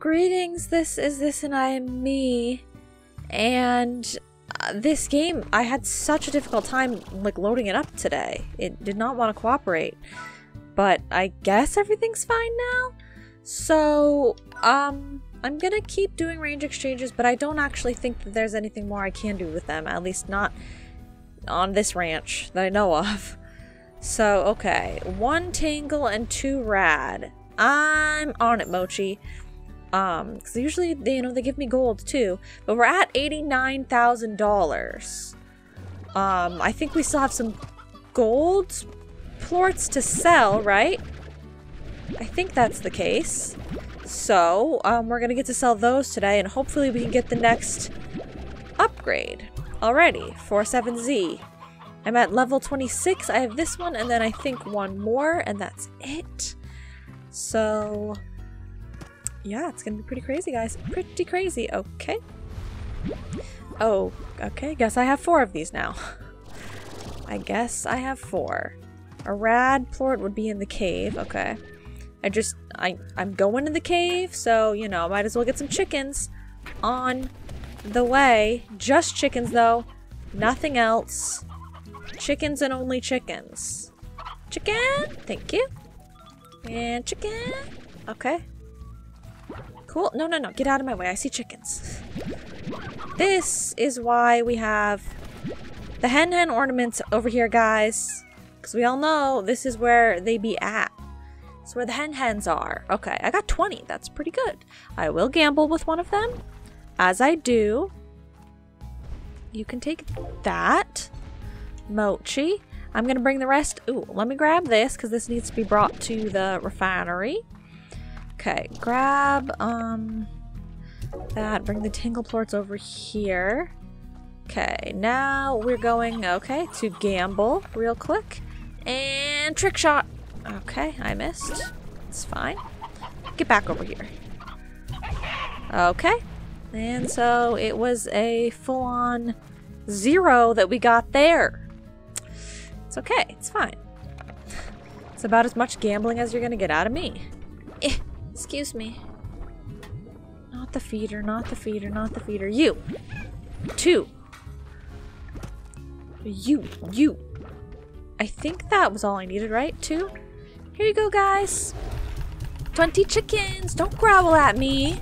Greetings, this is This and I Am Me. And uh, this game, I had such a difficult time like loading it up today. It did not want to cooperate. But I guess everything's fine now. So, um, I'm gonna keep doing range exchanges, but I don't actually think that there's anything more I can do with them. At least not on this ranch that I know of. So, okay. One Tangle and two Rad. I'm on it, Mochi. Um, because usually, they, you know, they give me gold too. But we're at $89,000. Um, I think we still have some gold plorts to sell, right? I think that's the case. So, um, we're gonna get to sell those today, and hopefully we can get the next upgrade already. 47Z. I'm at level 26. I have this one, and then I think one more, and that's it. So, yeah, it's gonna be pretty crazy, guys. Pretty crazy. Okay. Oh, okay. Guess I have four of these now. I guess I have four. A rad plort would be in the cave. Okay. I just, I, I'm going to the cave, so, you know, might as well get some chickens on the way. Just chickens, though. Nothing else. Chickens and only chickens. Chicken! Thank you. And chicken. Okay. Cool. No, no, no. Get out of my way. I see chickens. This is why we have the hen hen ornaments over here, guys. Because we all know this is where they be at. It's where the hen hens are. Okay, I got 20. That's pretty good. I will gamble with one of them. As I do, you can take that. Mochi. I'm going to bring the rest. Ooh, let me grab this because this needs to be brought to the refinery. Okay, grab um that. Bring the tangle plorts over here. Okay, now we're going, okay, to gamble real quick. And trick shot. Okay, I missed. It's fine. Get back over here. Okay. And so it was a full-on zero that we got there. It's okay. It's fine. It's about as much gambling as you're to get out of me. Eh. Excuse me. Not the feeder, not the feeder, not the feeder. You! Two! You! You! I think that was all I needed, right? Two? Here you go, guys! 20 chickens! Don't growl at me!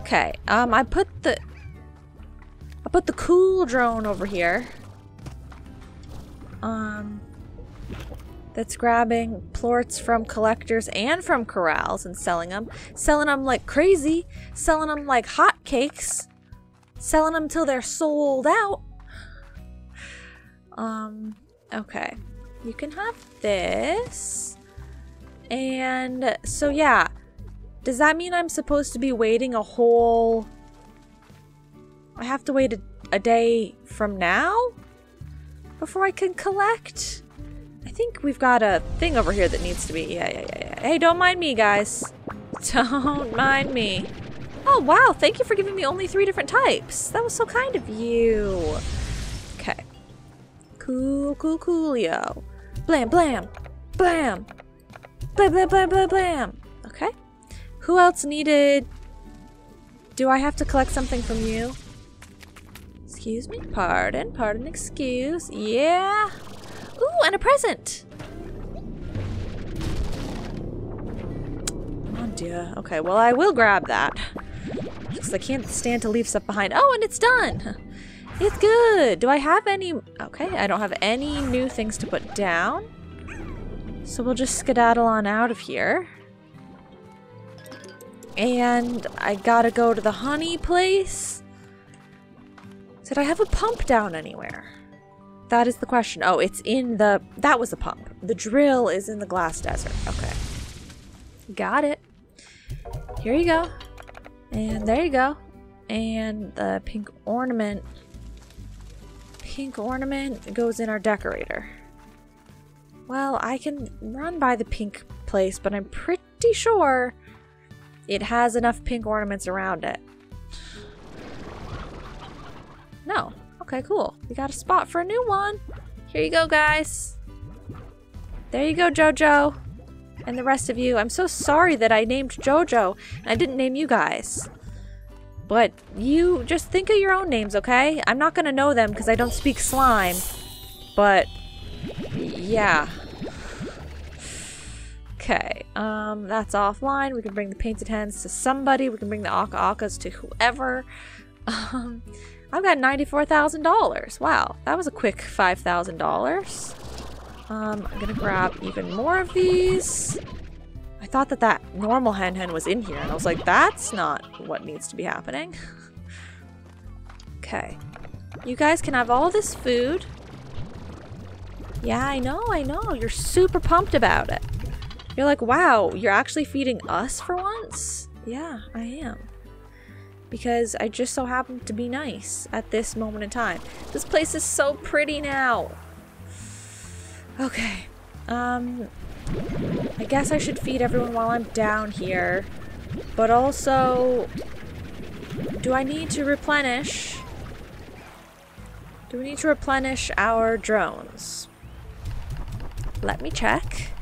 Okay, um, I put the... I put the cool drone over here. Um, that's grabbing plorts from collectors and from corrals and selling them. Selling them like crazy. Selling them like hotcakes. Selling them till they're sold out. Um, okay. You can have this. And so, yeah. Does that mean I'm supposed to be waiting a whole... I have to wait a, a day from now? Before I can collect? I think we've got a thing over here that needs to be... Yeah, yeah, yeah, yeah. Hey, don't mind me, guys. Don't mind me. Oh, wow. Thank you for giving me only three different types. That was so kind of you. Okay. Cool, cool, coolio. Blam, blam. Blam. Blam, blam, blam, blam, blam. Okay. Who else needed... Do I have to collect something from you? Excuse me? Pardon, pardon, excuse. Yeah. Ooh, and a present! Oh dear. Okay, well I will grab that. Because I can't stand to leave stuff behind. Oh, and it's done! It's good! Do I have any... Okay, I don't have any new things to put down. So we'll just skedaddle on out of here. And I gotta go to the honey place. Did I have a pump down anywhere? That is the question. Oh, it's in the... That was the pump. The drill is in the glass desert. Okay. Got it. Here you go. And there you go. And the pink ornament... Pink ornament goes in our decorator. Well, I can run by the pink place, but I'm pretty sure it has enough pink ornaments around it. No. Okay, cool. We got a spot for a new one. Here you go, guys. There you go, Jojo. And the rest of you, I'm so sorry that I named Jojo and I didn't name you guys. But you just think of your own names, okay? I'm not gonna know them because I don't speak slime. But yeah. Okay, um, that's offline. We can bring the painted hens to somebody. We can bring the Aka Akas to whoever. Um, I've got $94,000. Wow, that was a quick $5,000. Um, I'm gonna grab even more of these. I thought that that normal hen hen was in here, and I was like, that's not what needs to be happening. okay. You guys can have all this food. Yeah, I know, I know. You're super pumped about it. You're like, wow, you're actually feeding us for once? Yeah, I am. Because I just so happened to be nice at this moment in time. This place is so pretty now. Okay. Um, I guess I should feed everyone while I'm down here. But also, do I need to replenish? Do we need to replenish our drones? Let me check.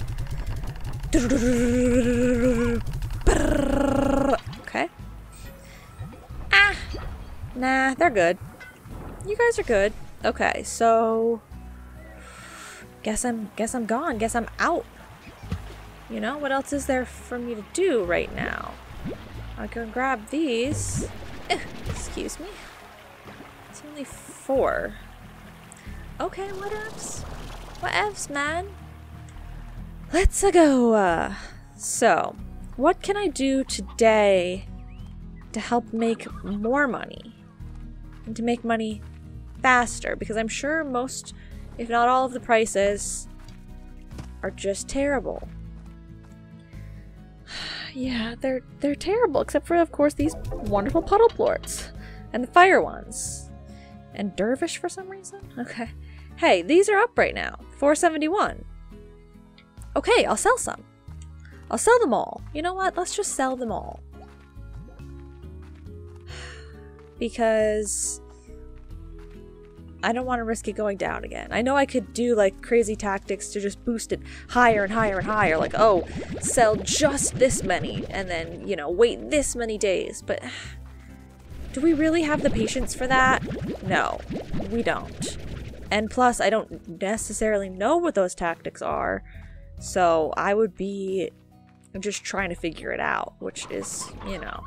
Nah, they're good. You guys are good. Okay, so guess I'm guess I'm gone. Guess I'm out. You know, what else is there for me to do right now? I can grab these. Eh, excuse me. It's only four. Okay, what else? What Whatevs, man. Let's go. Uh, so, what can I do today to help make more money? And to make money faster? Because I'm sure most, if not all of the prices are just terrible. yeah, they're they're terrible, except for of course these wonderful puddle plorts. And the fire ones. And dervish for some reason? Okay. Hey, these are up right now. 471. Okay, I'll sell some. I'll sell them all. You know what? Let's just sell them all. Because I don't want to risk it going down again. I know I could do like crazy tactics to just boost it higher and higher and higher. Like, oh, sell just this many and then, you know, wait this many days. But do we really have the patience for that? No, we don't. And plus, I don't necessarily know what those tactics are. So I would be just trying to figure it out, which is, you know,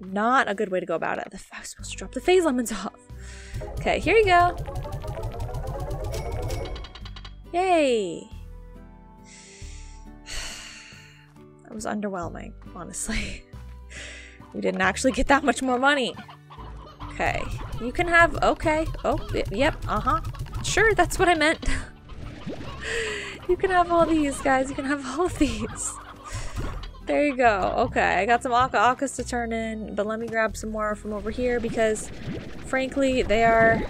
not a good way to go about it. I was supposed to drop the phase lemons off. Okay, here you go. Yay! That was underwhelming, honestly. we didn't actually get that much more money. Okay, you can have, okay. Oh, yep, uh-huh. Sure, that's what I meant. You can have all these, guys. You can have all of these. There you go. Okay, I got some Aka Akas to turn in, but let me grab some more from over here because, frankly, they are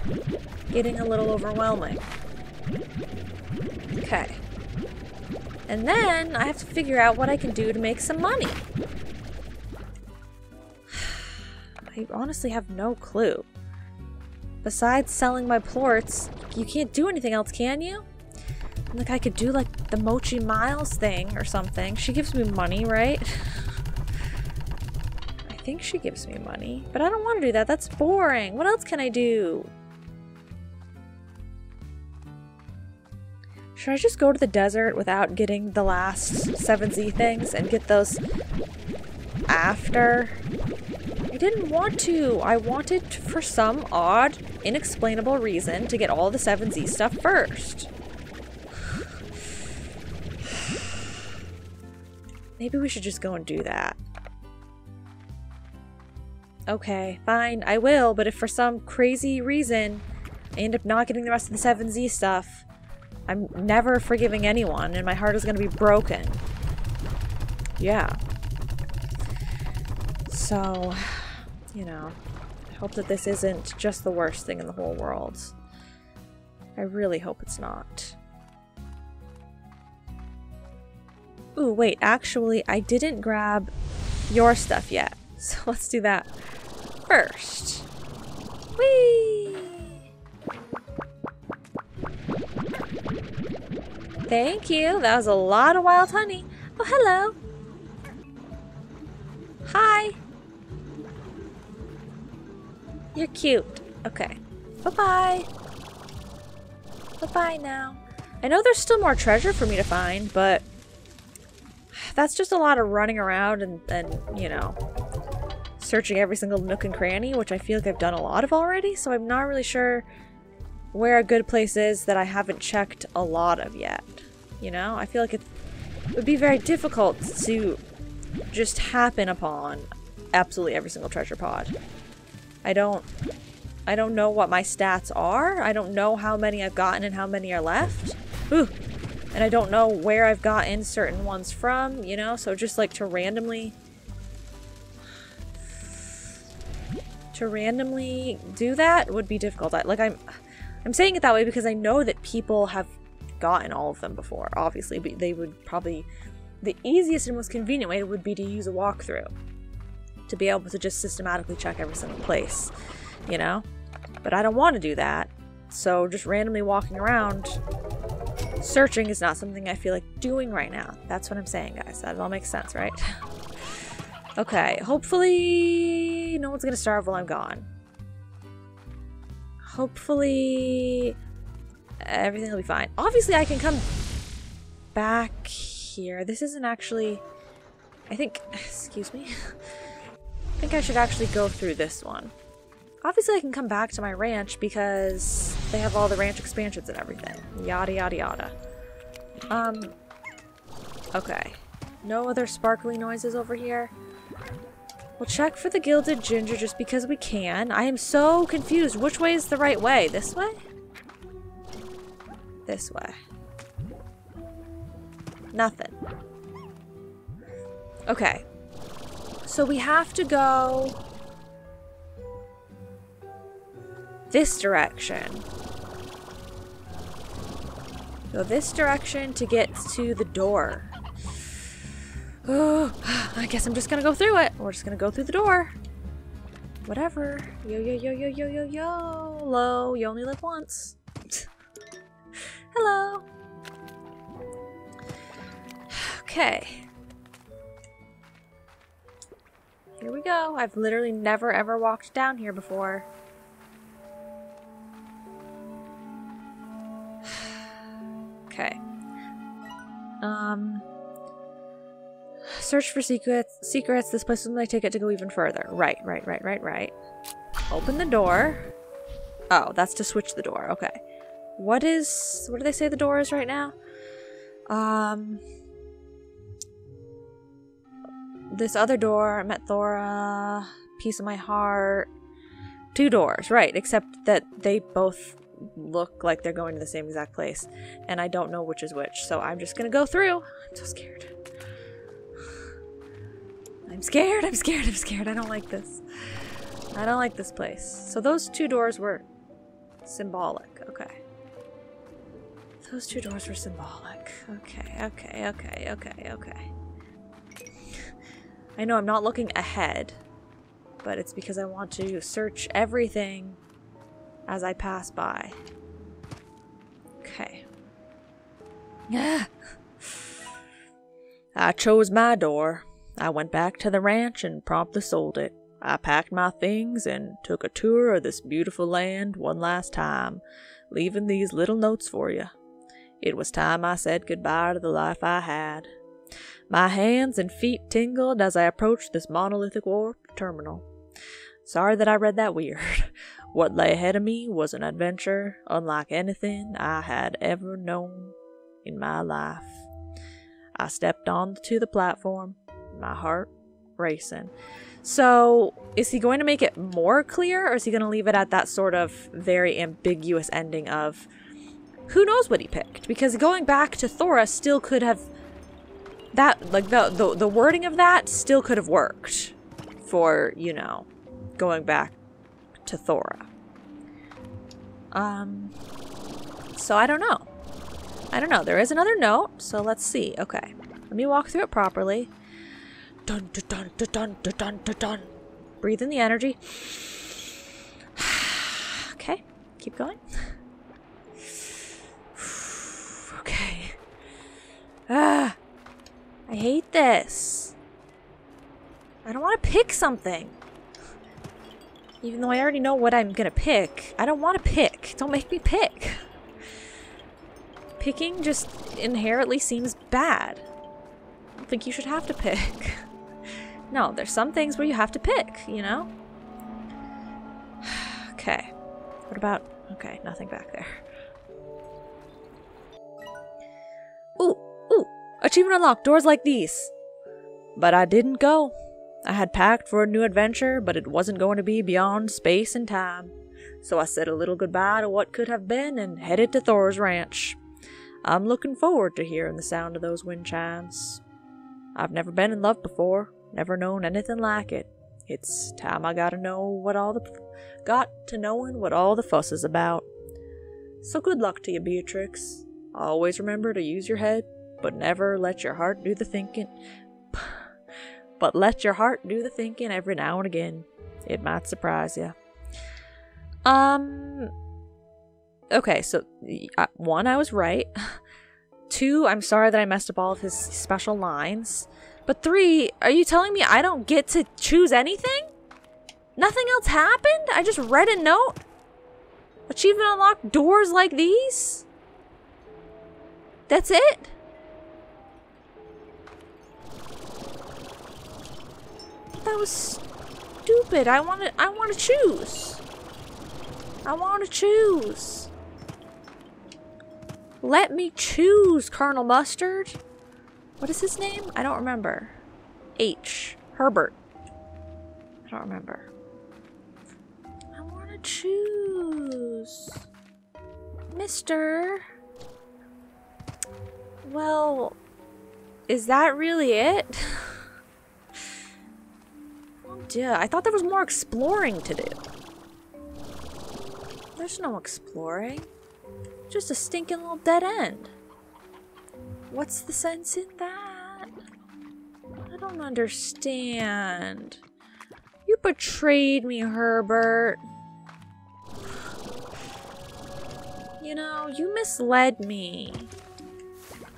getting a little overwhelming. Okay. And then I have to figure out what I can do to make some money. I honestly have no clue. Besides selling my plorts, you can't do anything else, can you? Like I could do like the Mochi Miles thing or something. She gives me money, right? I think she gives me money. But I don't want to do that. That's boring. What else can I do? Should I just go to the desert without getting the last 7Z things and get those after? I didn't want to. I wanted for some odd, inexplainable reason to get all the 7Z stuff first. Maybe we should just go and do that. Okay, fine, I will, but if for some crazy reason I end up not getting the rest of the 7Z stuff, I'm never forgiving anyone and my heart is gonna be broken. Yeah. So, you know, I hope that this isn't just the worst thing in the whole world. I really hope it's not. Ooh, wait, actually, I didn't grab your stuff yet. So let's do that first. Whee! Thank you. That was a lot of wild honey. Oh, hello. Hi. You're cute. Okay. Bye-bye. Bye-bye now. I know there's still more treasure for me to find, but that's just a lot of running around and, and you know, searching every single nook and cranny, which I feel like I've done a lot of already, so I'm not really sure where a good place is that I haven't checked a lot of yet. You know? I feel like it would be very difficult to just happen upon absolutely every single treasure pod. I don't I don't know what my stats are. I don't know how many I've gotten and how many are left. Ooh. And I don't know where I've gotten certain ones from, you know? So just like to randomly to randomly do that would be difficult. I, like I'm I'm saying it that way because I know that people have gotten all of them before. Obviously, but they would probably the easiest and most convenient way would be to use a walkthrough to be able to just systematically check every single place, you know? But I don't want to do that. So just randomly walking around searching is not something I feel like doing right now. That's what I'm saying, guys. That all makes sense, right? okay, hopefully no one's gonna starve while I'm gone. Hopefully everything will be fine. Obviously I can come back here. This isn't actually... I think... Excuse me? I think I should actually go through this one. Obviously I can come back to my ranch because they have all the ranch expansions and everything. Yada yada yada. Um, okay. No other sparkly noises over here? We'll check for the gilded ginger just because we can. I am so confused. Which way is the right way? This way? This way. Nothing. Okay. So we have to go this direction. Go this direction to get to the door. Oh, I guess I'm just gonna go through it. We're just gonna go through the door. Whatever. Yo, yo, yo, yo, yo, yo, yo. Hello. You only live once. Hello. Okay. Here we go. I've literally never ever walked down here before. Okay. Um search for secrets secrets. This place my take it to go even further. Right, right, right, right, right. Open the door. Oh, that's to switch the door. Okay. What is what do they say the door is right now? Um this other door, met Thora, piece of my heart. Two doors, right, except that they both look like they're going to the same exact place. And I don't know which is which, so I'm just gonna go through. I'm so scared. I'm scared, I'm scared, I'm scared. I don't like this. I don't like this place. So those two doors were symbolic. Okay. Those two doors were symbolic. Okay, okay, okay, okay, okay. I know I'm not looking ahead, but it's because I want to search everything as I pass by. Okay. I chose my door. I went back to the ranch and promptly sold it. I packed my things and took a tour of this beautiful land one last time, leaving these little notes for you. It was time I said goodbye to the life I had. My hands and feet tingled as I approached this monolithic warp terminal. Sorry that I read that weird. What lay ahead of me was an adventure unlike anything I had ever known in my life. I stepped onto the platform, my heart racing. So, is he going to make it more clear, or is he going to leave it at that sort of very ambiguous ending of who knows what he picked? Because going back to Thora still could have that like the, the the wording of that still could have worked for you know going back to Thora. Um, so I don't know. I don't know. There is another note, so let's see. Okay, let me walk through it properly. Dun dun dun dun dun dun dun dun. dun. Breathe in the energy. okay, keep going. okay. Ah, I hate this. I don't want to pick something. Even though I already know what I'm gonna pick, I don't want to pick. Don't make me pick. Picking just inherently seems bad. I don't think you should have to pick. no, there's some things where you have to pick, you know? okay. What about... Okay, nothing back there. Ooh, ooh! Achievement unlocked! Doors like these! But I didn't go. I had packed for a new adventure, but it wasn't going to be beyond space and time. So I said a little goodbye to what could have been and headed to Thor's ranch. I'm looking forward to hearing the sound of those wind chimes. I've never been in love before, never known anything like it. It's time I gotta know what all the got to knowing what all the fuss is about. So good luck to you, Beatrix. Always remember to use your head, but never let your heart do the thinking. But let your heart do the thinking every now and again. It might surprise you. Um. Okay, so uh, one, I was right. Two, I'm sorry that I messed up all of his special lines. But three, are you telling me I don't get to choose anything? Nothing else happened? I just read a note? Achievement unlocked doors like these? That's it? That was stupid. I want to I want to choose. I want to choose. Let me choose, Colonel Mustard. What is his name? I don't remember. H. Herbert. I don't remember. I want to choose. Mister. Well, is that really it? dear, I thought there was more exploring to do. There's no exploring. Just a stinking little dead end. What's the sense in that? I don't understand. You betrayed me, Herbert. You know, you misled me.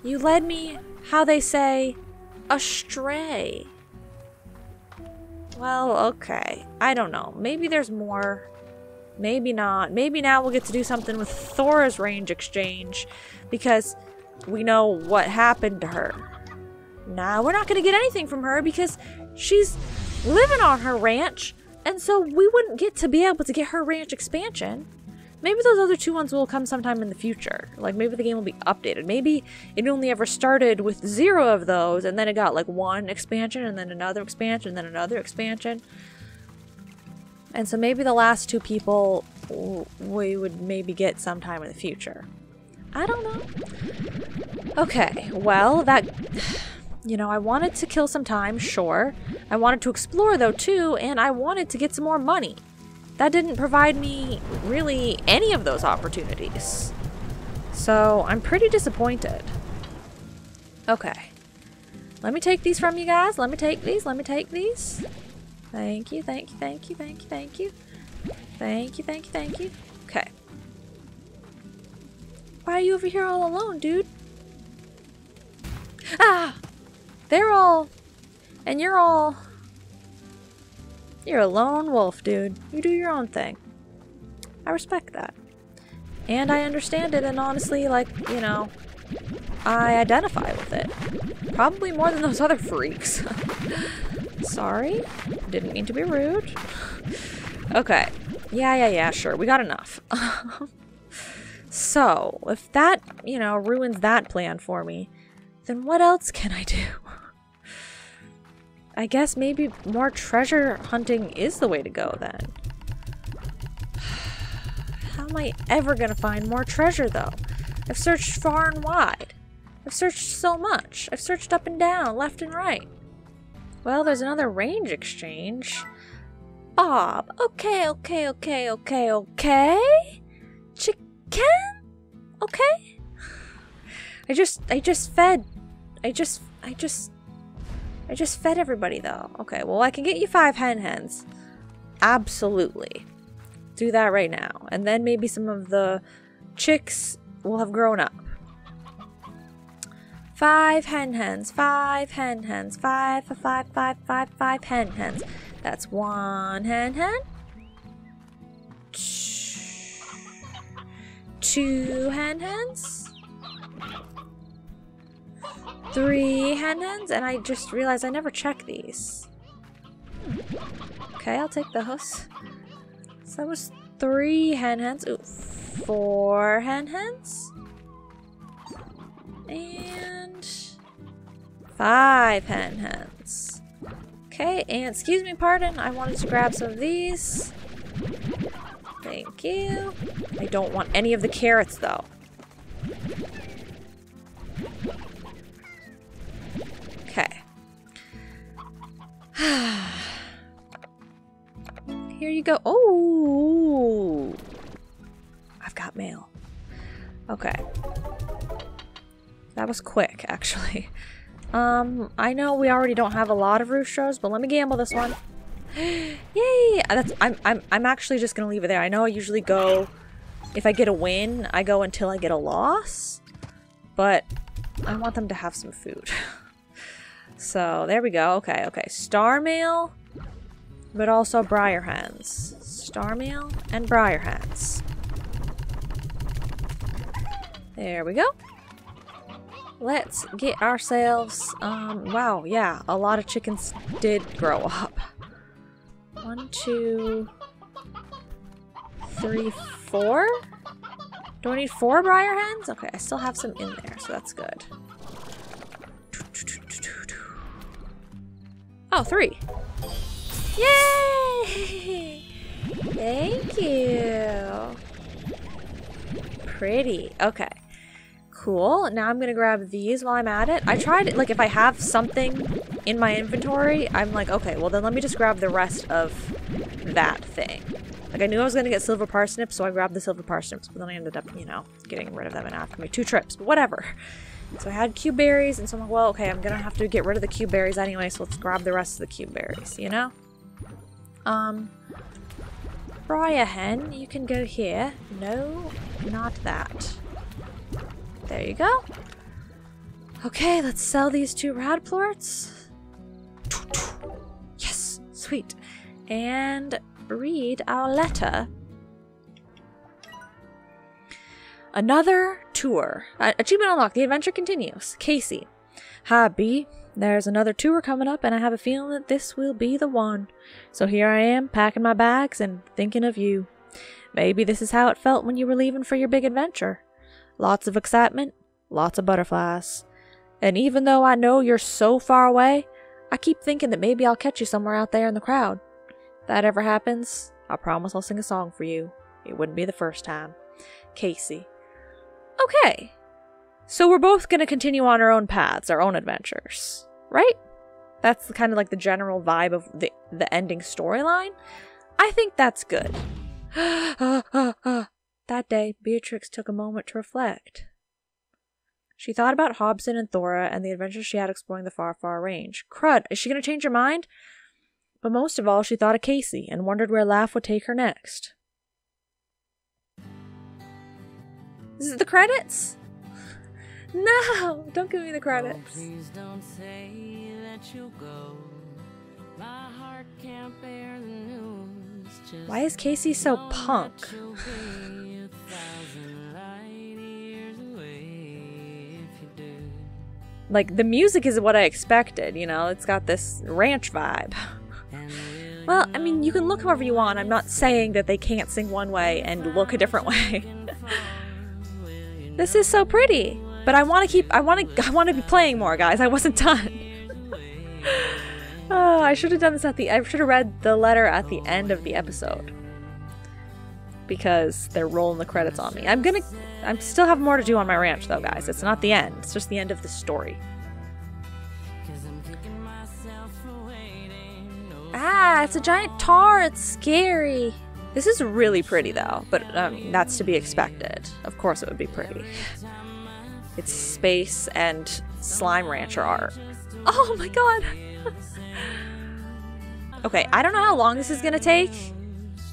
You led me, how they say, astray. Well, okay. I don't know. Maybe there's more. Maybe not. Maybe now we'll get to do something with Thora's range exchange because we know what happened to her. Nah, we're not going to get anything from her because she's living on her ranch and so we wouldn't get to be able to get her ranch expansion. Maybe those other two ones will come sometime in the future. Like maybe the game will be updated. Maybe it only ever started with zero of those and then it got like one expansion and then another expansion and then another expansion. And so maybe the last two people we would maybe get sometime in the future. I don't know. Okay, well, that... You know, I wanted to kill some time, sure. I wanted to explore, though, too, and I wanted to get some more money that didn't provide me really any of those opportunities. So I'm pretty disappointed. Okay. Let me take these from you guys. Let me take these. Let me take these. Thank you, thank you, thank you, thank you, thank you. Thank you, thank you, thank you. Okay. Why are you over here all alone, dude? Ah! They're all... And you're all... You're a lone wolf, dude. You do your own thing. I respect that. And I understand it, and honestly, like, you know, I identify with it. Probably more than those other freaks. Sorry. Didn't mean to be rude. Okay. Yeah, yeah, yeah, sure. We got enough. so, if that, you know, ruins that plan for me, then what else can I do? I guess maybe more treasure hunting is the way to go then. How am I ever gonna find more treasure though? I've searched far and wide. I've searched so much. I've searched up and down, left and right. Well, there's another range exchange. Bob, okay, okay, okay, okay, okay. Chicken? Okay? I just, I just fed, I just, I just I just fed everybody though. Okay, well I can get you five hen hens. Absolutely. Do that right now. And then maybe some of the chicks will have grown up. Five hen hens, five hen hens, five, five, five, five, five, hen hens. That's one hen hen. Two hen hens. Three hen and I just realized I never check these. Okay, I'll take those. So that was three hen. Ooh, four hen. And five hen. Okay, and excuse me, pardon. I wanted to grab some of these. Thank you. I don't want any of the carrots, though. Here you go. Oh! I've got mail. Okay. That was quick, actually. Um, I know we already don't have a lot of roosters, but let me gamble this one. Yay! That's I'm I'm I'm actually just gonna leave it there. I know I usually go if I get a win, I go until I get a loss. But I want them to have some food. so there we go. Okay, okay. Star mail, but also briar hens. Star mail and briar hens. There we go. Let's get ourselves, um, wow, yeah, a lot of chickens did grow up. One, two, three, four? Do I need four briar hens? Okay, I still have some in there, so that's good. Oh, three. Yay! Thank you. Pretty. Okay. Cool. Now I'm gonna grab these while I'm at it. I tried, like, if I have something in my inventory, I'm like, okay, well then let me just grab the rest of that thing. Like, I knew I was gonna get silver parsnips, so I grabbed the silver parsnips, but then I ended up, you know, getting rid of them and after me two trips, but whatever. So I had cube berries, and so I'm like, well, okay, I'm gonna have to get rid of the cube berries anyway, so let's grab the rest of the cube berries, you know? Um, Briar hen, you can go here. No, not that. There you go. Okay, let's sell these two radplorts. Yes, sweet. And read our letter. Another tour. Achievement unlocked. The adventure continues. Casey. Hi, B. There's another tour coming up, and I have a feeling that this will be the one. So here I am, packing my bags and thinking of you. Maybe this is how it felt when you were leaving for your big adventure. Lots of excitement, lots of butterflies. And even though I know you're so far away, I keep thinking that maybe I'll catch you somewhere out there in the crowd. If that ever happens, I promise I'll sing a song for you. It wouldn't be the first time. Casey. Okay. So we're both going to continue on our own paths, our own adventures, right? That's kind of like the general vibe of the, the ending storyline. I think that's good. that day, Beatrix took a moment to reflect. She thought about Hobson and Thora and the adventures she had exploring the far, far range. Crud, is she going to change her mind? But most of all, she thought of Casey and wondered where Laugh would take her next. Is it the credits? No! Don't give me the credits. Oh, Why is Casey so punk? like the music is what I expected, you know, it's got this ranch vibe. well, I mean, you can look however you want. I'm not saying that they can't sing one way and look a different way. This is so pretty. But I want to keep I want to I want to be playing more, guys. I wasn't done. oh, I should have done this at the I should have read the letter at the end of the episode. Because they're rolling the credits on me. I'm to I still have more to do on my ranch, though, guys. It's not the end. It's just the end of the story. Ah, it's a giant tar. It's scary. This is really pretty, though, but um, that's to be expected. Of course, it would be pretty. It's space and slime rancher art. Oh my god! okay, I don't know how long this is gonna take.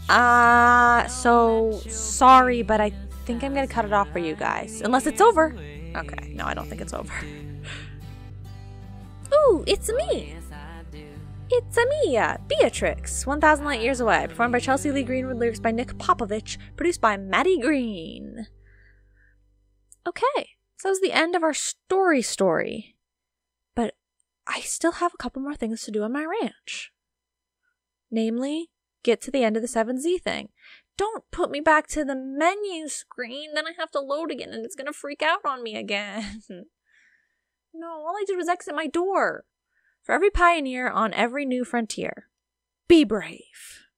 Uh, so sorry, but I think I'm gonna cut it off for you guys. Unless it's over. Okay, no, I don't think it's over. Ooh, it's me! It's uh, Beatrix, 1000 Light Years Away, performed by Chelsea Lee Greenwood, lyrics by Nick Popovich, produced by Maddie Green. Okay, so that was the end of our story story. But I still have a couple more things to do on my ranch. Namely, get to the end of the 7Z thing. Don't put me back to the menu screen, then I have to load again and it's gonna freak out on me again. no, all I did was exit my door. For every pioneer on every new frontier, be brave,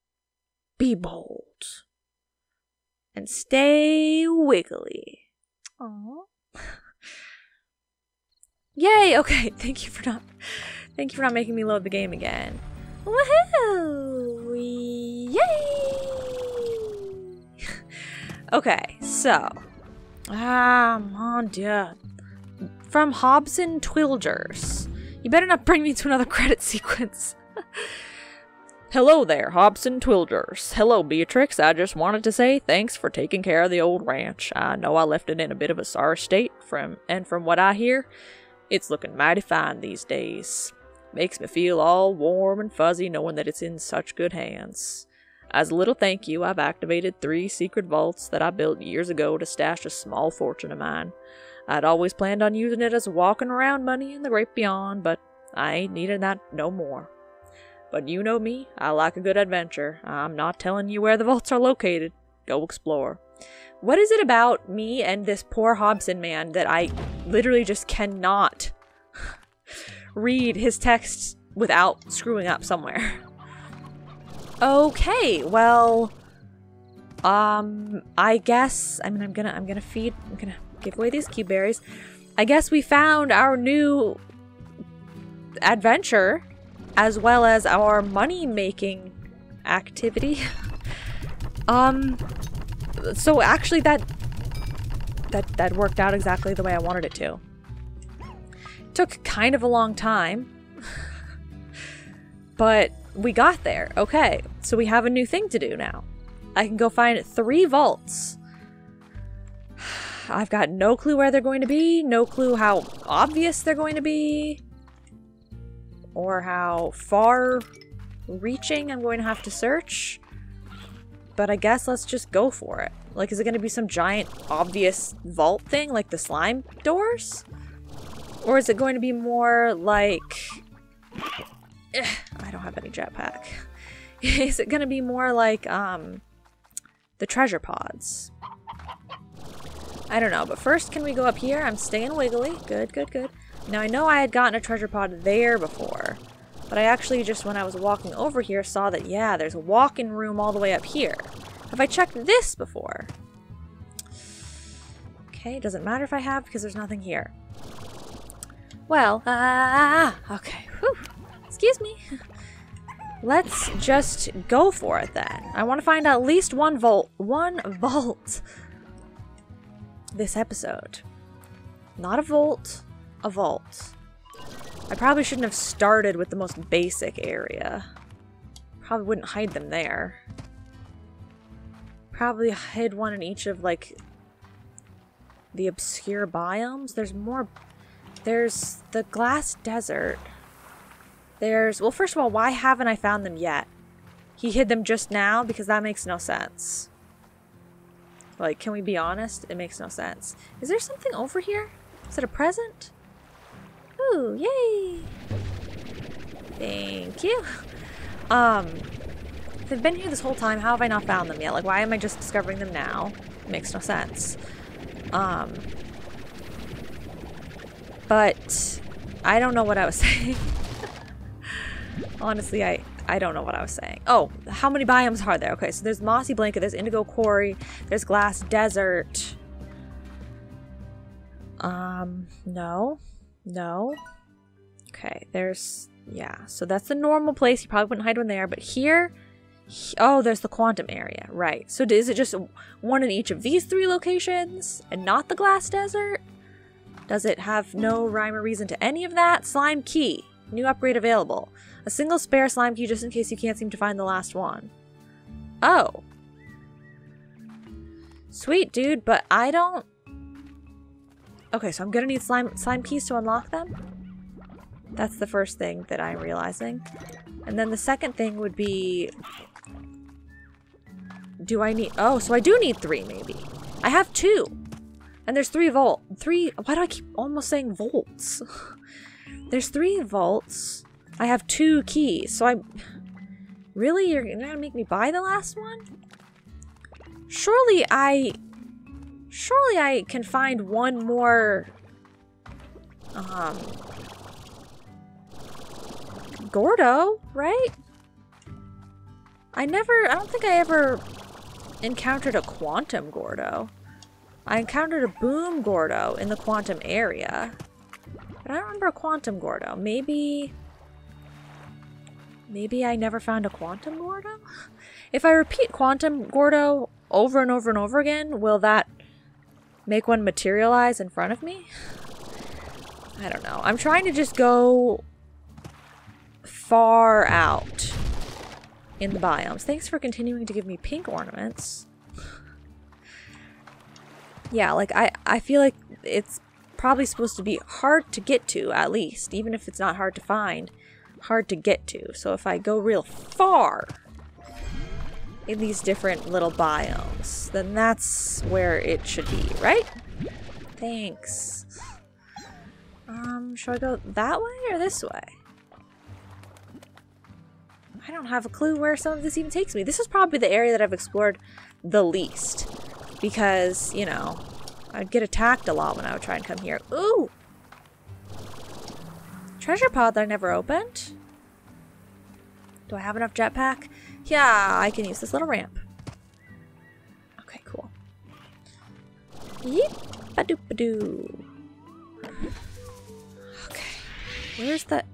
be bold, and stay wiggly. Aww. Yay! Okay, thank you for not, thank you for not making me load the game again. Woohoo! Yay! okay, so, ah, mon dieu, from Hobson Twilgers. You better not bring me to another credit sequence. Hello there, Hobson Twilgers. Hello, Beatrix. I just wanted to say thanks for taking care of the old ranch. I know I left it in a bit of a sorry state, from and from what I hear, it's looking mighty fine these days. Makes me feel all warm and fuzzy knowing that it's in such good hands. As a little thank you, I've activated three secret vaults that I built years ago to stash a small fortune of mine. I'd always planned on using it as walking around money in the great beyond, but I ain't needing that no more. But you know me, I like a good adventure. I'm not telling you where the vaults are located. Go explore. What is it about me and this poor Hobson man that I literally just cannot read his texts without screwing up somewhere? Okay, well, um, I guess, I mean, I'm gonna, I'm gonna feed, I'm gonna give away these cube berries. I guess we found our new adventure as well as our money making activity. um so actually that that that worked out exactly the way I wanted it to. Took kind of a long time. but we got there. Okay. So we have a new thing to do now. I can go find three vaults I've got no clue where they're going to be, no clue how obvious they're going to be, or how far reaching I'm going to have to search. But I guess let's just go for it. Like, is it going to be some giant obvious vault thing, like the slime doors? Or is it going to be more like... Eh, I don't have any jetpack. is it going to be more like, um, the treasure pods? I don't know, but first can we go up here? I'm staying wiggly. Good, good, good. Now I know I had gotten a treasure pod there before, but I actually just when I was walking over here saw that, yeah, there's a walk-in room all the way up here. Have I checked this before? Okay, doesn't matter if I have because there's nothing here. Well, ah, uh, okay, Whew. excuse me. Let's just go for it then. I want to find at least one vault, one vault this episode. Not a vault, a vault. I probably shouldn't have started with the most basic area. Probably wouldn't hide them there. Probably hid one in each of, like, the obscure biomes. There's more... There's the glass desert. There's... Well, first of all, why haven't I found them yet? He hid them just now? Because that makes no sense. Like, can we be honest? It makes no sense. Is there something over here? Is it a present? Ooh, yay! Thank you. Um, they've been here this whole time. How have I not found them yet? Like, why am I just discovering them now? It makes no sense. Um, but I don't know what I was saying. Honestly, I I don't know what I was saying. Oh, how many biomes are there? Okay, so there's Mossy Blanket, there's Indigo Quarry, there's Glass Desert. Um, no. No. Okay, there's... Yeah, so that's the normal place. You probably wouldn't hide one there, but here... Oh, there's the quantum area. Right. So is it just one in each of these three locations and not the glass desert? Does it have no rhyme or reason to any of that? Slime key. New upgrade available. A single spare slime key just in case you can't seem to find the last one. Oh. Sweet, dude, but I don't... Okay, so I'm gonna need slime, slime keys to unlock them? That's the first thing that I'm realizing. And then the second thing would be... Do I need... Oh, so I do need three, maybe. I have two. And there's three volt. Three... Why do I keep almost saying volts? there's three volts. I have two keys, so I... Really? You're gonna make me buy the last one? Surely I... Surely I can find one more... Um... Gordo, right? I never... I don't think I ever encountered a Quantum Gordo. I encountered a Boom Gordo in the Quantum area. But I don't remember a Quantum Gordo. Maybe... Maybe I never found a Quantum Gordo? If I repeat Quantum Gordo over and over and over again, will that make one materialize in front of me? I don't know. I'm trying to just go far out in the biomes. Thanks for continuing to give me pink ornaments. yeah, like I, I feel like it's probably supposed to be hard to get to, at least, even if it's not hard to find hard to get to. So if I go real far in these different little biomes, then that's where it should be, right? Thanks. Um, should I go that way or this way? I don't have a clue where some of this even takes me. This is probably the area that I've explored the least. Because, you know, I'd get attacked a lot when I would try and come here. Ooh! Treasure pod that I never opened. Do I have enough jetpack? Yeah, I can use this little ramp. Okay, cool. Yeep, ba doo ba doo. Okay, where's the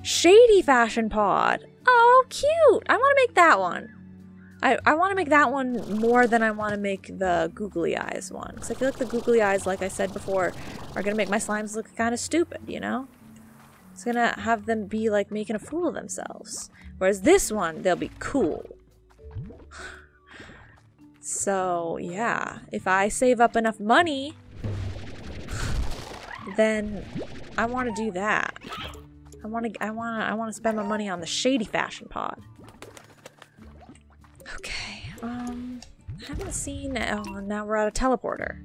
shady fashion pod? Oh, cute! I want to make that one. I, I want to make that one more than I want to make the googly eyes one. Because I feel like the googly eyes, like I said before, are to make my slimes look kind of stupid, you know? It's to have them be like making a fool of themselves. Whereas this one, they'll be cool. So, yeah. If I save up enough money, then I want to do that. I want to I want to I want to spend my money on the shady fashion pod. Okay. Um, I haven't seen. Oh, now we're at a teleporter.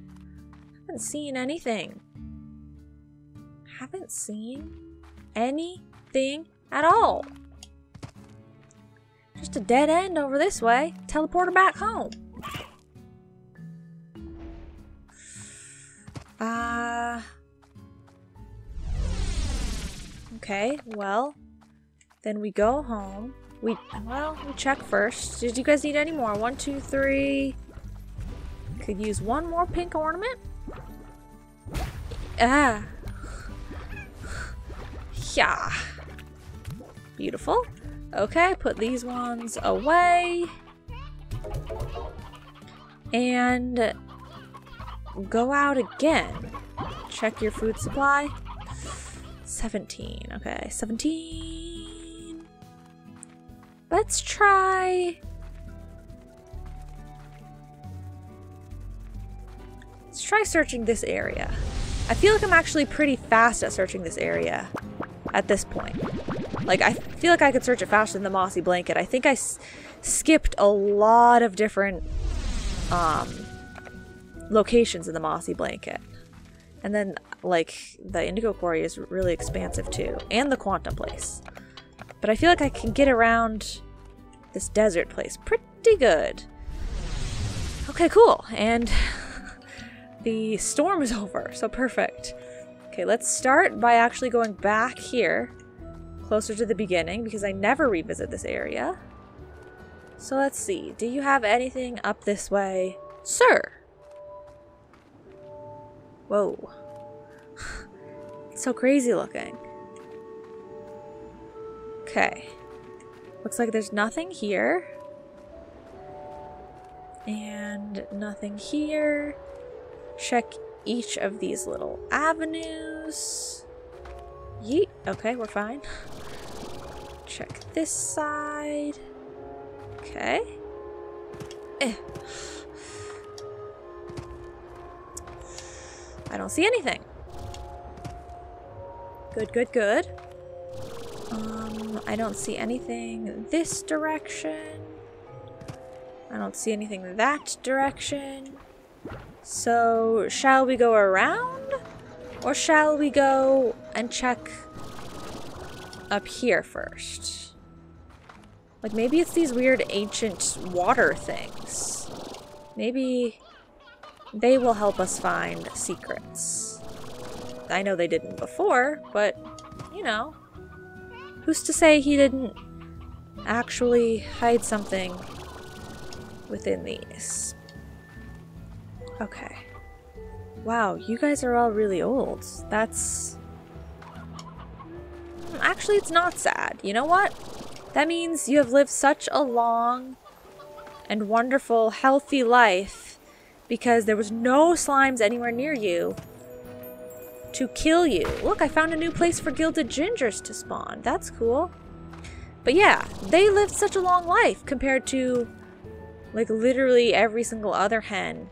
Haven't seen anything. Haven't seen anything at all. Just a dead end over this way. Teleporter back home. Ah. Uh, okay, well, then we go home. We, well, we check first. Did you guys need any more? One, two, three. Could use one more pink ornament. Ah. Yeah. Beautiful. Okay, put these ones away. And go out again. Check your food supply. 17. Okay, 17. Let's try... Let's try searching this area. I feel like I'm actually pretty fast at searching this area at this point. Like, I feel like I could search it faster than the mossy blanket. I think I skipped a lot of different um, locations in the mossy blanket. And then, like, the indigo quarry is really expansive too. And the quantum place. But I feel like I can get around this desert place pretty good. Okay, cool. And the storm is over, so perfect. Okay, let's start by actually going back here, closer to the beginning, because I never revisit this area. So let's see. Do you have anything up this way? Sir! Whoa. it's so crazy looking. Okay. Looks like there's nothing here. And nothing here. Check each of these little avenues. Yeet. Okay, we're fine. Check this side. Okay. Eh. I don't see anything. Good, good, good. Um, I don't see anything this direction. I don't see anything that direction. So, shall we go around? Or shall we go and check up here first? Like, maybe it's these weird ancient water things. Maybe they will help us find secrets. I know they didn't before, but, you know, who's to say he didn't actually hide something within these? Okay. Wow, you guys are all really old. That's... Hmm, actually, it's not sad. You know what? That means you have lived such a long and wonderful, healthy life because there was no slimes anywhere near you to kill you. Look, I found a new place for gilded gingers to spawn. That's cool. But yeah, they lived such a long life compared to like literally every single other hen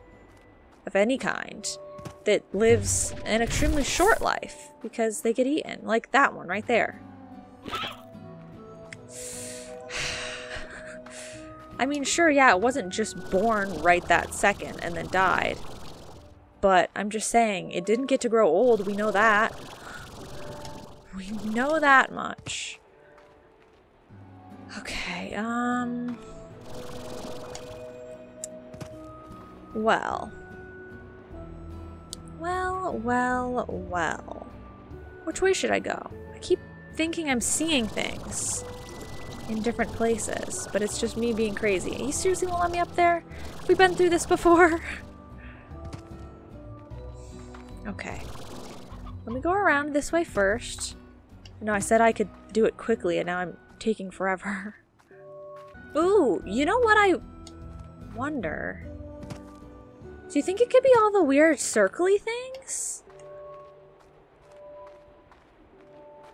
of any kind that lives an extremely short life because they get eaten. Like that one right there. I mean, sure, yeah, it wasn't just born right that second and then died. But I'm just saying, it didn't get to grow old. We know that. We know that much. Okay, um... Well. Well, well. Which way should I go? I keep thinking I'm seeing things in different places, but it's just me being crazy. Are you seriously gonna let me up there? Have we been through this before? okay. Let me go around this way first. No, I said I could do it quickly, and now I'm taking forever. Ooh, you know what I wonder? Do you think it could be all the weird circly things?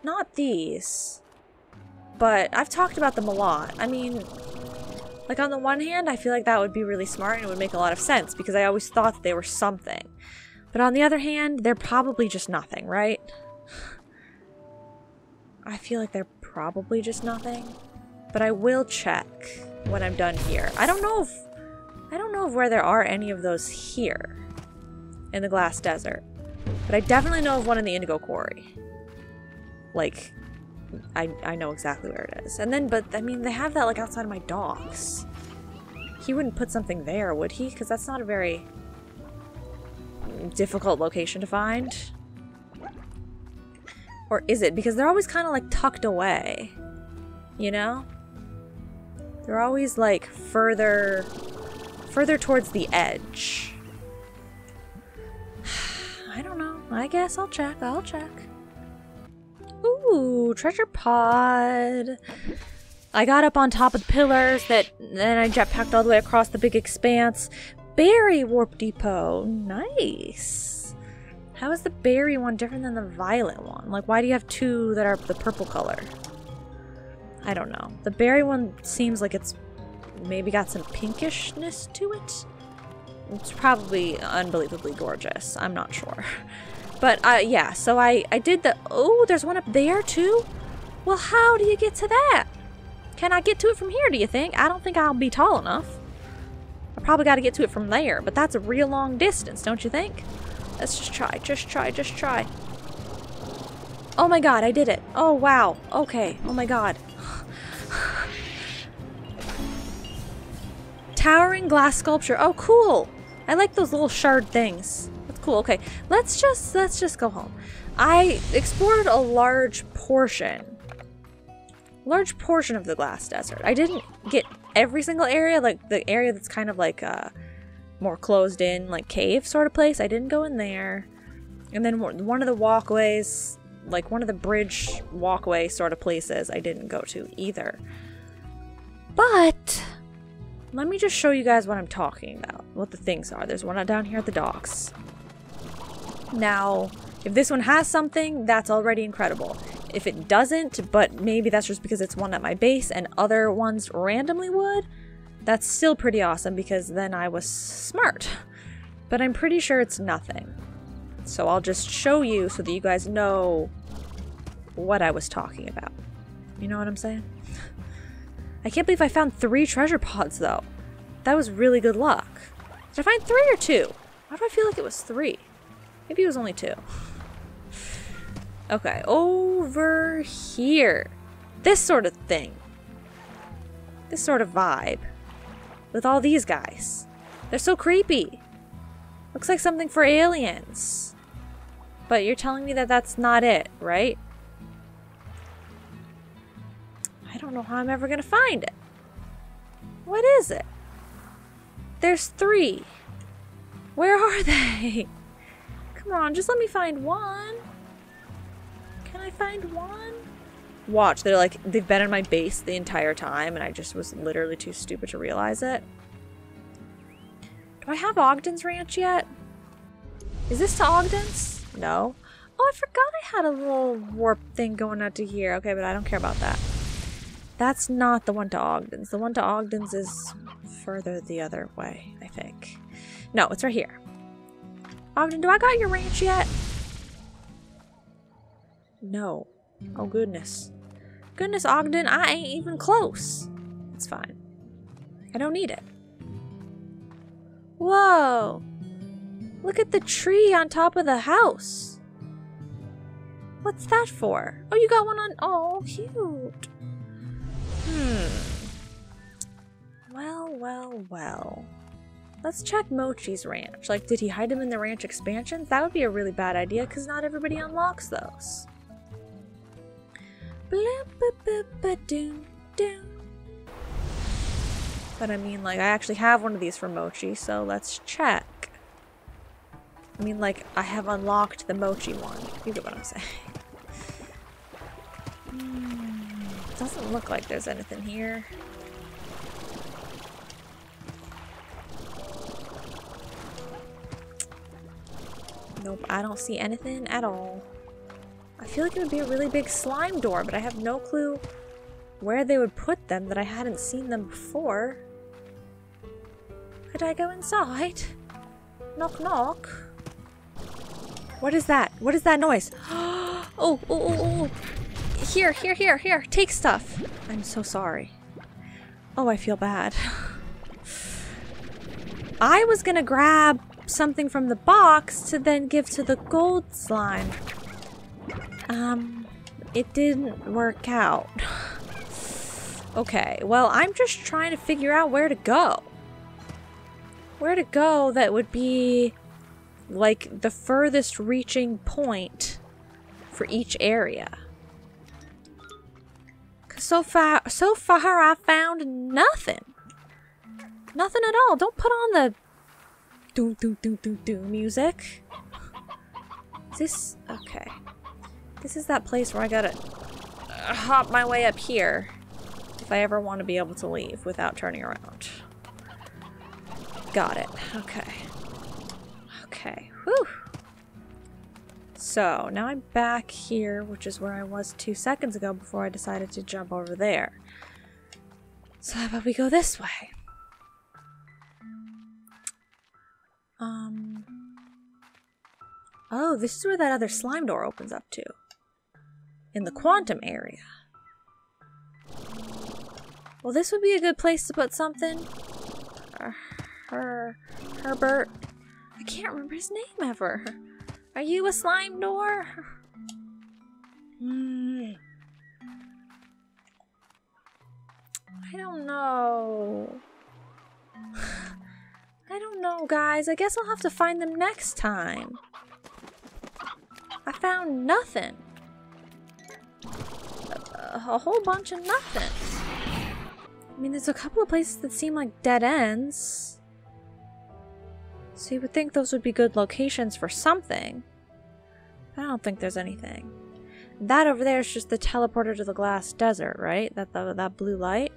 Not these. But I've talked about them a lot. I mean, like on the one hand, I feel like that would be really smart and it would make a lot of sense because I always thought that they were something. But on the other hand, they're probably just nothing, right? I feel like they're probably just nothing. But I will check when I'm done here. I don't know if I don't know where there are any of those here in the Glass Desert, but I definitely know of one in the Indigo Quarry. Like, I, I know exactly where it is. And then, but, I mean, they have that, like, outside of my docks. He wouldn't put something there, would he? Because that's not a very difficult location to find. Or is it? Because they're always kind of, like, tucked away. You know? They're always, like, further further towards the edge. I don't know. I guess I'll check. I'll check. Ooh, treasure pod. I got up on top of the pillars that then I jetpacked all the way across the big expanse. Berry warp depot. Nice. How is the berry one different than the violet one? Like, why do you have two that are the purple color? I don't know. The berry one seems like it's maybe got some pinkishness to it. It's probably unbelievably gorgeous. I'm not sure. But uh, yeah, so I, I did the... Oh, there's one up there too? Well, how do you get to that? Can I get to it from here, do you think? I don't think I'll be tall enough. I probably got to get to it from there, but that's a real long distance, don't you think? Let's just try, just try, just try. Oh my god, I did it. Oh, wow. Okay. Oh my god. Towering glass sculpture. Oh, cool. I like those little shard things. That's cool. Okay, let's just let's just go home. I explored a large portion. Large portion of the glass desert. I didn't get every single area, like the area that's kind of like a more closed in, like cave sort of place. I didn't go in there. And then one of the walkways, like one of the bridge walkway sort of places, I didn't go to either. But let me just show you guys what I'm talking about, what the things are. There's one down here at the docks. Now, if this one has something, that's already incredible. If it doesn't, but maybe that's just because it's one at my base and other ones randomly would, that's still pretty awesome because then I was smart. But I'm pretty sure it's nothing. So I'll just show you so that you guys know what I was talking about. You know what I'm saying? I can't believe I found three treasure pods, though. That was really good luck. Did I find three or two? Why do I feel like it was three? Maybe it was only two. Okay, over here. This sort of thing. This sort of vibe. With all these guys. They're so creepy. Looks like something for aliens. But you're telling me that that's not it, right? Don't know how I'm ever going to find it. What is it? There's three. Where are they? Come on, just let me find one. Can I find one? Watch, they're like, they've been in my base the entire time and I just was literally too stupid to realize it. Do I have Ogden's Ranch yet? Is this to Ogden's? No. Oh, I forgot I had a little warp thing going out to here. Okay, but I don't care about that. That's not the one to Ogden's. The one to Ogden's is further the other way, I think. No, it's right here. Ogden, do I got your ranch yet? No. Oh, goodness. Goodness, Ogden, I ain't even close. It's fine. I don't need it. Whoa! Look at the tree on top of the house. What's that for? Oh, you got one on. Oh, cute. Hmm. Well, well, well. Let's check Mochi's ranch. Like, did he hide him in the ranch expansions? That would be a really bad idea because not everybody unlocks those. But I mean, like, I actually have one of these for Mochi, so let's check. I mean, like, I have unlocked the Mochi one. You get what I'm saying. Doesn't look like there's anything here. Nope, I don't see anything at all. I feel like it would be a really big slime door, but I have no clue where they would put them that I hadn't seen them before. Could I go inside? Knock knock. What is that? What is that noise? oh, oh, oh, oh. oh. Here, here, here, here. Take stuff. I'm so sorry. Oh, I feel bad. I was gonna grab something from the box to then give to the gold slime. Um, it didn't work out. okay, well, I'm just trying to figure out where to go. Where to go that would be like the furthest reaching point for each area. So far, so far I found nothing. Nothing at all. Don't put on the do do do do do music. Is this okay? This is that place where I gotta uh, hop my way up here if I ever want to be able to leave without turning around. Got it. Okay. Okay. Whew. So, now I'm back here, which is where I was two seconds ago before I decided to jump over there. So how about we go this way? Um... Oh, this is where that other slime door opens up to in the quantum area. Well, this would be a good place to put something. Uh, her, Herbert. I can't remember his name ever. Are you a slime door? Hmm. I don't know. I don't know, guys. I guess I'll have to find them next time. I found nothing a whole bunch of nothing. I mean, there's a couple of places that seem like dead ends. So you would think those would be good locations for something. I don't think there's anything. That over there is just the teleporter to the glass desert, right? That the, that blue light.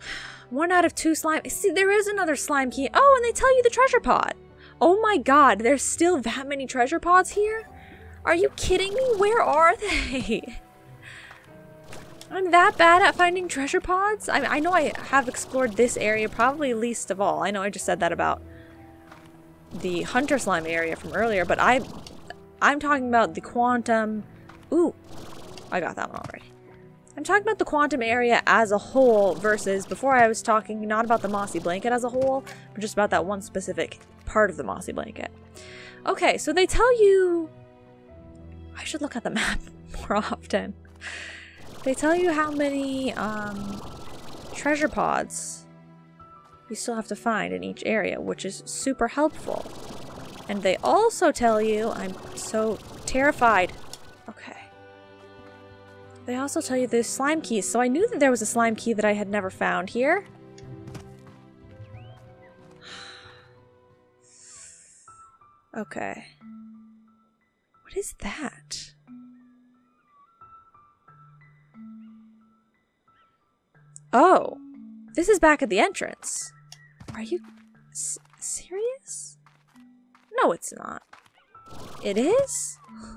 One out of two slime. See, there is another slime key. Oh, and they tell you the treasure pod. Oh my god, there's still that many treasure pods here? Are you kidding me? Where are they? I'm that bad at finding treasure pods? I, I know I have explored this area probably least of all. I know I just said that about the Hunter Slime area from earlier, but I, I'm talking about the Quantum Ooh, I got that one already. I'm talking about the quantum area as a whole versus before I was talking not about the mossy blanket as a whole, but just about that one specific part of the mossy blanket. Okay, so they tell you... I should look at the map more often. They tell you how many um, treasure pods you still have to find in each area, which is super helpful. And they also tell you, I'm so terrified. Okay. They also tell you there's slime keys, so I knew that there was a slime key that I had never found here. okay. What is that? Oh, this is back at the entrance. Are you serious? No, it's not. It is?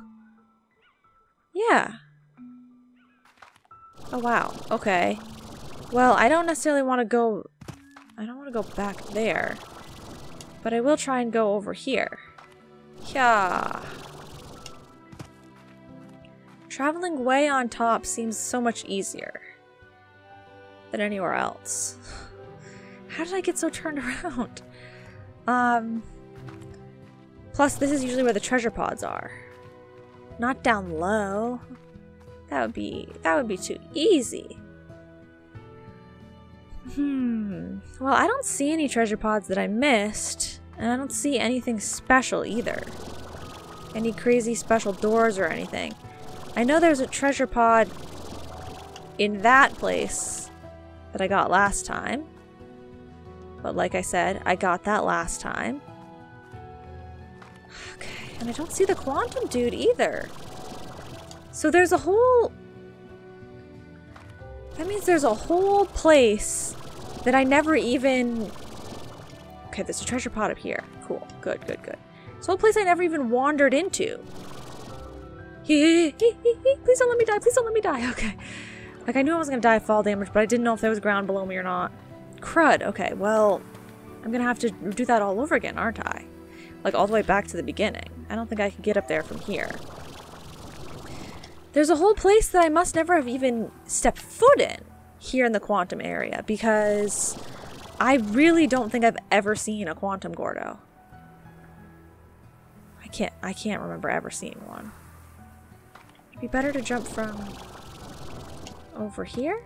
Yeah. Oh, wow. Okay. Well, I don't necessarily want to go... I don't want to go back there. But I will try and go over here. Yeah. Traveling way on top seems so much easier than anywhere else. How did I get so turned around? Um... Plus, this is usually where the treasure pods are. Not down low. That would be that would be too easy. Hmm. Well, I don't see any treasure pods that I missed, and I don't see anything special either. Any crazy special doors or anything. I know there's a treasure pod in that place that I got last time. But like I said, I got that last time. Okay, and I don't see the quantum dude either. So there's a whole... That means there's a whole place that I never even... Okay, there's a treasure pod up here. Cool. Good, good, good. It's a whole place I never even wandered into. Please don't let me die. Please don't let me die. Okay. Like, I knew I was going to die of fall damage, but I didn't know if there was ground below me or not. Crud. Okay, well, I'm going to have to do that all over again, aren't I? Like, all the way back to the beginning. I don't think I can get up there from here. There's a whole place that I must never have even stepped foot in here in the quantum area because I really don't think I've ever seen a quantum Gordo. I can't I can't remember ever seeing one. It'd be better to jump from over here.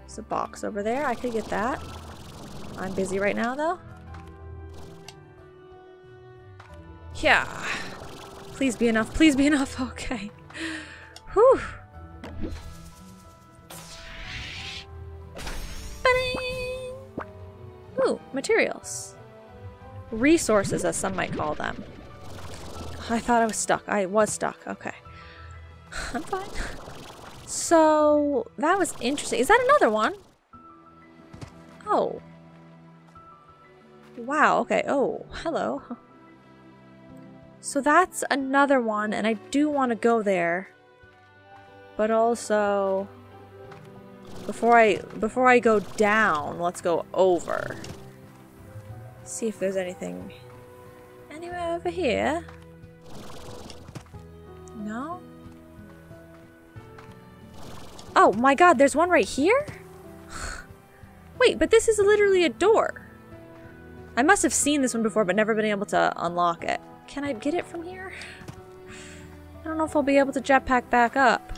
There's a box over there. I could get that. I'm busy right now though. Yeah. Please be enough. Please be enough. Okay. Whew. Ooh, materials. Resources, as some might call them. I thought I was stuck. I was stuck. Okay. I'm fine. So, that was interesting. Is that another one? Oh. Wow, okay. Oh, hello. So that's another one, and I do want to go there. But also before I before I go down, let's go over. See if there's anything anywhere over here. No? Oh my god, there's one right here? Wait, but this is literally a door. I must have seen this one before but never been able to unlock it. Can I get it from here? I don't know if I'll be able to jetpack back up.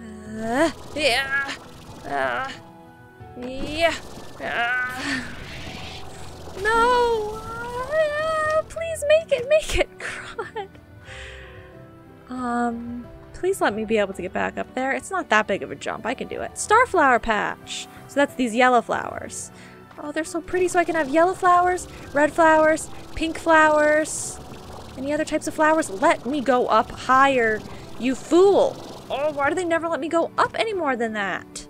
Uh, yeah. Uh, yeah. Uh, no. Uh, please make it. Make it. God. Um. Please let me be able to get back up there. It's not that big of a jump. I can do it. Starflower patch. So that's these yellow flowers. Oh, they're so pretty. So I can have yellow flowers, red flowers, pink flowers. Any other types of flowers? Let me go up higher, you fool. Oh, why do they never let me go up any more than that?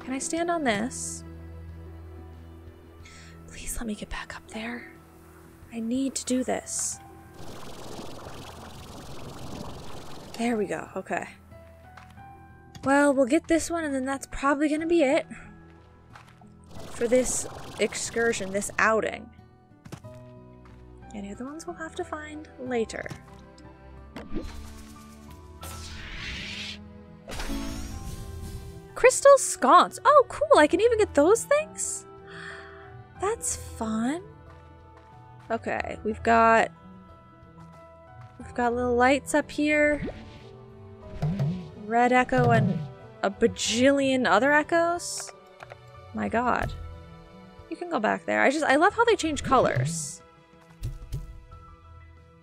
Can I stand on this? Please let me get back up there. I need to do this. There we go. Okay. Well, we'll get this one and then that's probably to be it. For this excursion, this outing. Any other ones we'll have to find later. Crystal sconce. Oh, cool. I can even get those things? That's fun. Okay, we've got... We've got little lights up here. Red echo and a bajillion other echoes. My god. You can go back there. I just, I love how they change colors.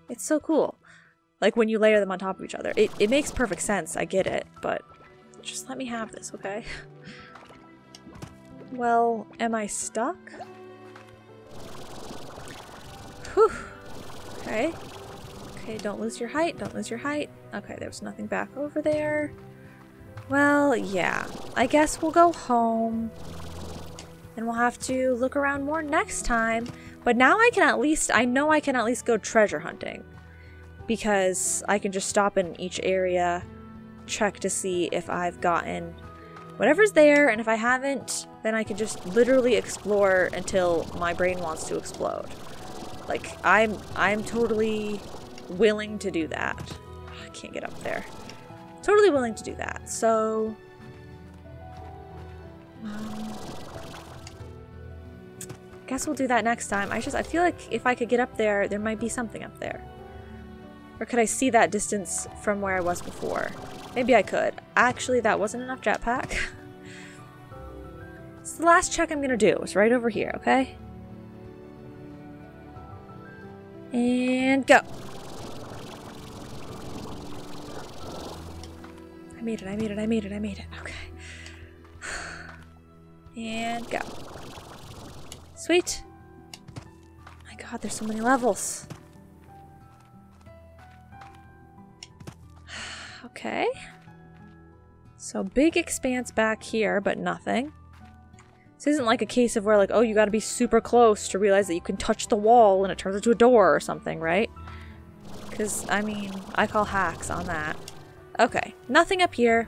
It's so cool. Like when you layer them on top of each other. It, it makes perfect sense. I get it, but just let me have this, okay? Well, am I stuck? Whew. Okay. Okay, don't lose your height. Don't lose your height. Okay, there's nothing back over there. Well, yeah. I guess we'll go home. And we'll have to look around more next time. But now I can at least, I know I can at least go treasure hunting. Because I can just stop in each area, check to see if I've gotten whatever's there, and if I haven't, then I can just literally explore until my brain wants to explode. Like, I'm, I'm totally willing to do that. I can't get up there. Totally willing to do that. So, um, guess we'll do that next time. I just, I feel like if I could get up there, there might be something up there. Or could I see that distance from where I was before? Maybe I could. Actually, that wasn't enough jetpack. it's the last check I'm gonna do. It's right over here, okay? And go. I made it, I made it, I made it, I made it. Okay. And go. Sweet. My god, there's so many levels. okay. So big expanse back here, but nothing. This isn't like a case of where like, oh, you gotta be super close to realize that you can touch the wall and it turns into a door or something, right? Because, I mean, I call hacks on that. Okay, nothing up here.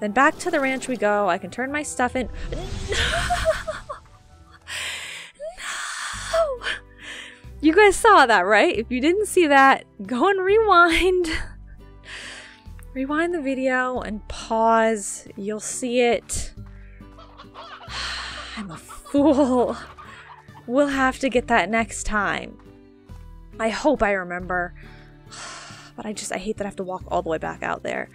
Then back to the ranch we go. I can turn my stuff in. No! No! You guys saw that, right? If you didn't see that, go and rewind. rewind the video and pause. You'll see it. I'm a fool. We'll have to get that next time. I hope I remember. But I just, I hate that I have to walk all the way back out there.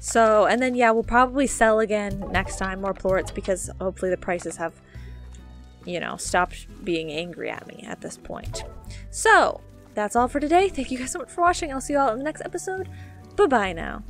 So, and then yeah, we'll probably sell again next time more plorts because hopefully the prices have, you know, stopped being angry at me at this point. So, that's all for today. Thank you guys so much for watching. I'll see you all in the next episode. Bye-bye now.